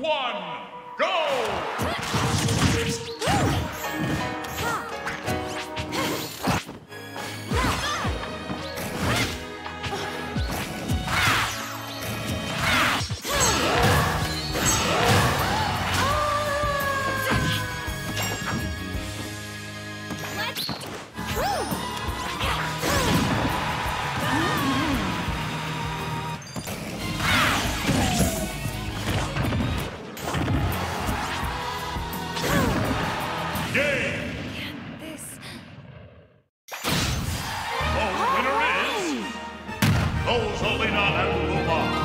one, Game! This... Oh, the winner is... Rosalina and